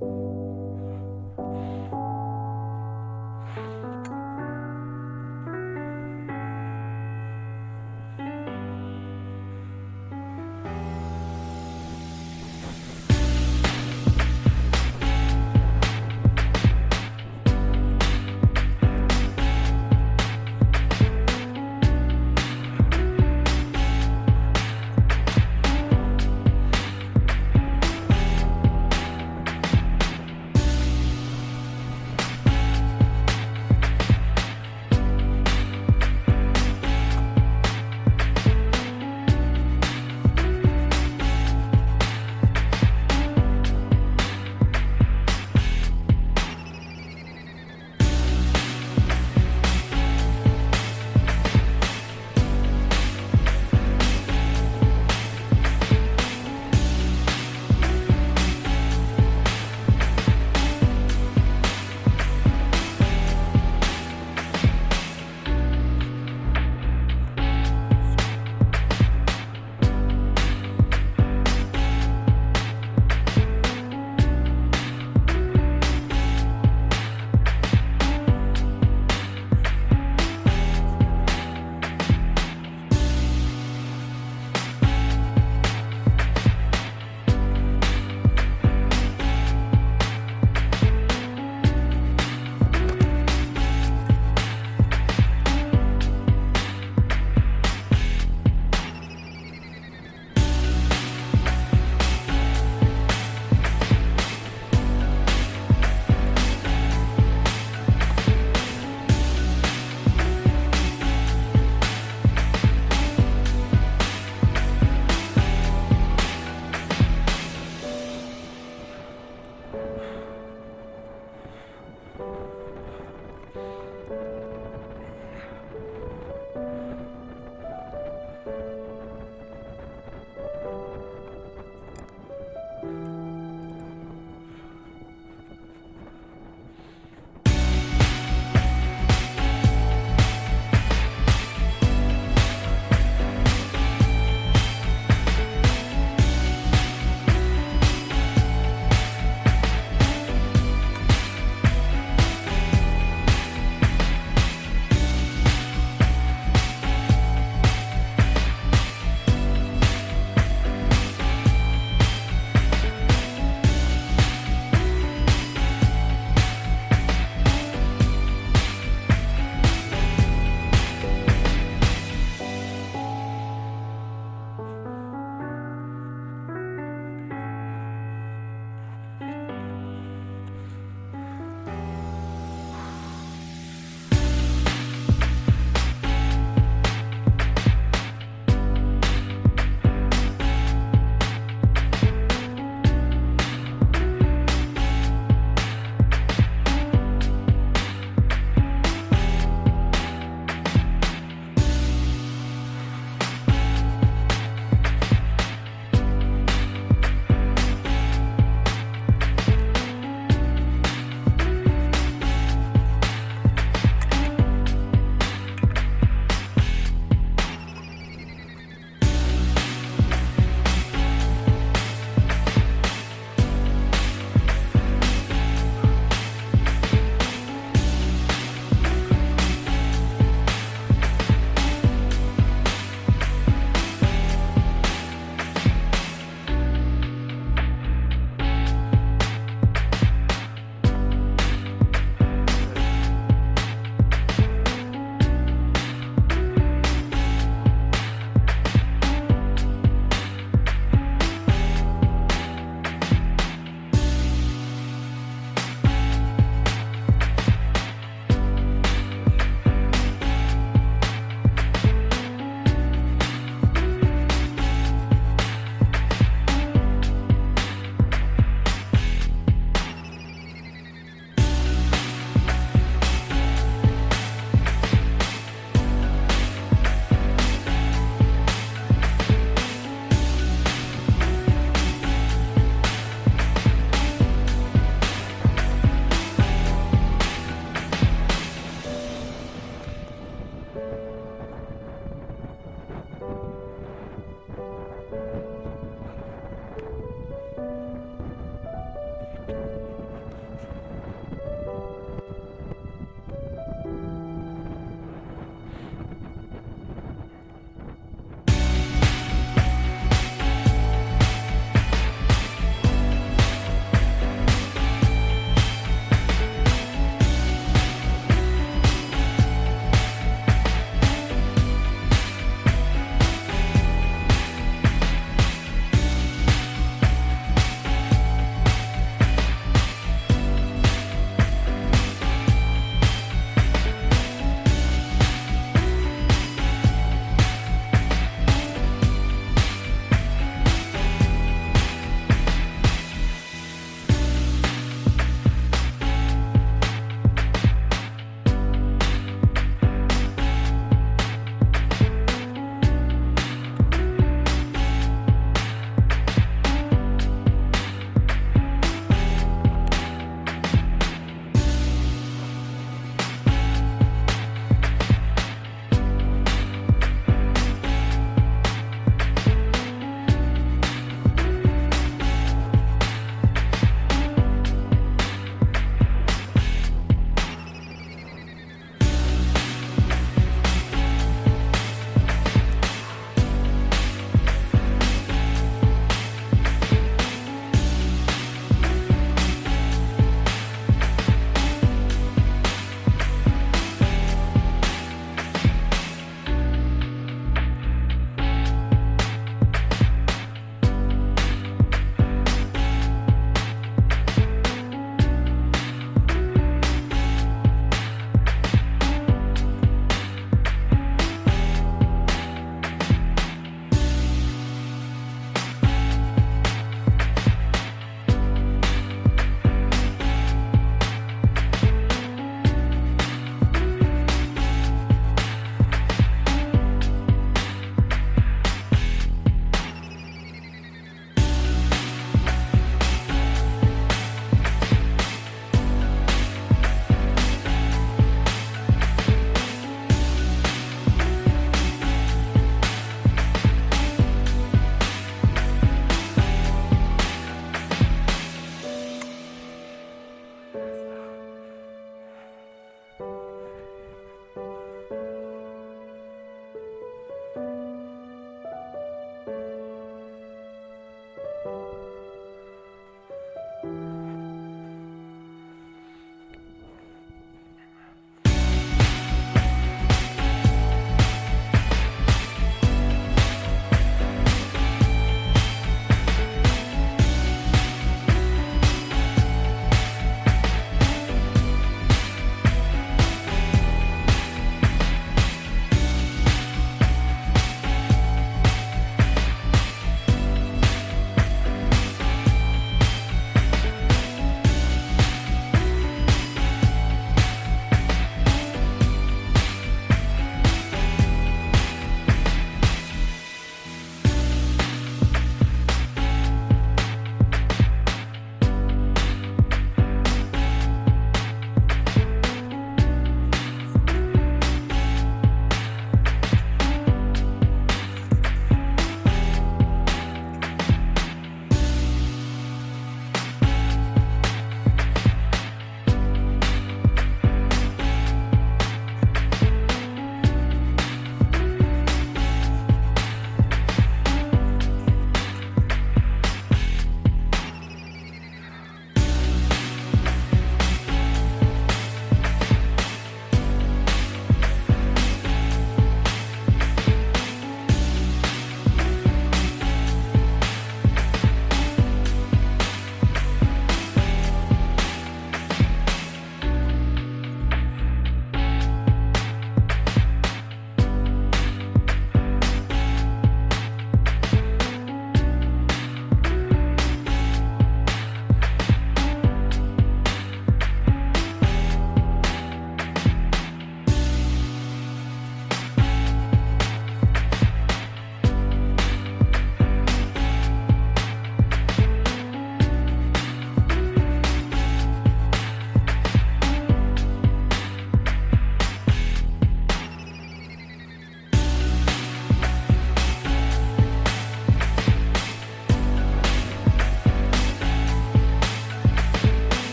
Amen.